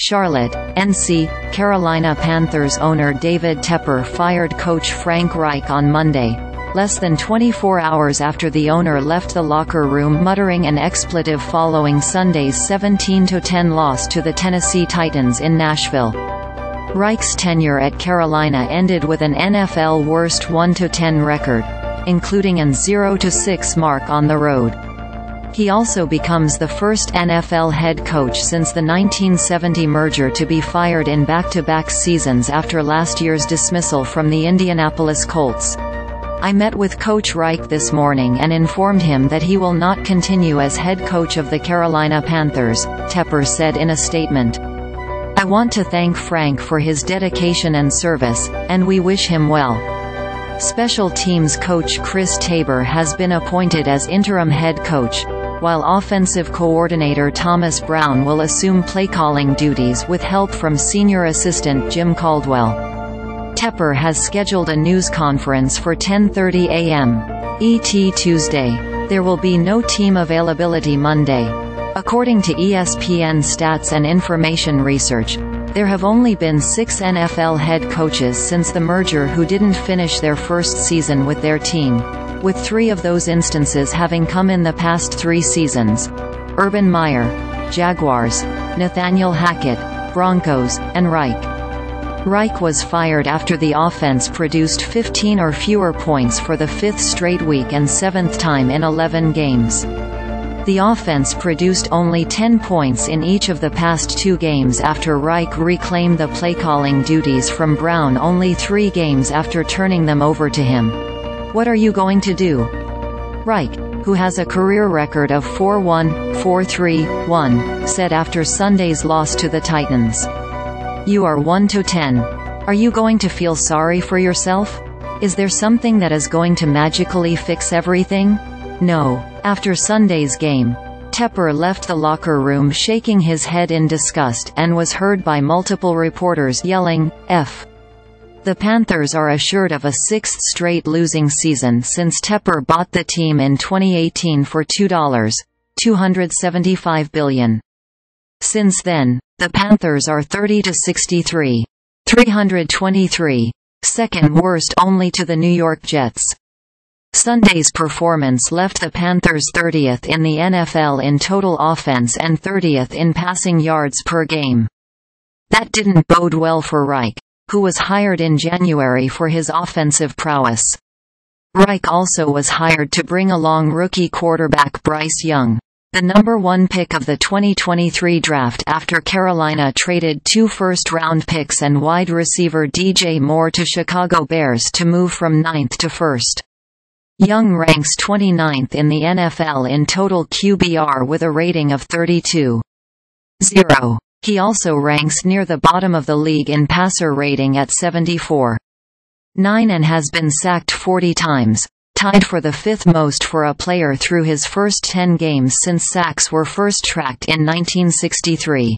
Charlotte, NC, Carolina Panthers owner David Tepper fired coach Frank Reich on Monday, less than 24 hours after the owner left the locker room muttering an expletive following Sunday's 17-10 loss to the Tennessee Titans in Nashville. Reich's tenure at Carolina ended with an NFL worst 1-10 record, including an 0-6 mark on the road. He also becomes the first NFL head coach since the 1970 merger to be fired in back-to-back -back seasons after last year's dismissal from the Indianapolis Colts. I met with Coach Reich this morning and informed him that he will not continue as head coach of the Carolina Panthers, Tepper said in a statement. I want to thank Frank for his dedication and service, and we wish him well. Special teams coach Chris Tabor has been appointed as interim head coach, while offensive coordinator Thomas Brown will assume play-calling duties with help from senior assistant Jim Caldwell. Tepper has scheduled a news conference for 10.30 a.m. ET Tuesday. There will be no team availability Monday. According to ESPN Stats and Information Research, there have only been six NFL head coaches since the merger who didn't finish their first season with their team with three of those instances having come in the past three seasons. Urban Meyer, Jaguars, Nathaniel Hackett, Broncos, and Reich. Reich was fired after the offense produced 15 or fewer points for the fifth straight week and seventh time in 11 games. The offense produced only 10 points in each of the past two games after Reich reclaimed the play-calling duties from Brown only three games after turning them over to him. What are you going to do? Reich, who has a career record of 4-1, 4-3, 1, said after Sunday's loss to the Titans. You are 1-10. Are you going to feel sorry for yourself? Is there something that is going to magically fix everything? No. After Sunday's game, Tepper left the locker room shaking his head in disgust and was heard by multiple reporters yelling, F. The Panthers are assured of a sixth straight losing season since Tepper bought the team in 2018 for $2. 275 billion. Since then, the Panthers are 30 to 63, 323, second worst only to the New York Jets. Sunday's performance left the Panthers 30th in the NFL in total offense and 30th in passing yards per game. That didn't bode well for Reich who was hired in January for his offensive prowess. Reich also was hired to bring along rookie quarterback Bryce Young, the number one pick of the 2023 draft after Carolina traded two first-round picks and wide receiver DJ Moore to Chicago Bears to move from ninth to first. Young ranks 29th in the NFL in total QBR with a rating of 32. 0. He also ranks near the bottom of the league in passer rating at 74. 9 and has been sacked 40 times, tied for the fifth most for a player through his first 10 games since sacks were first tracked in 1963.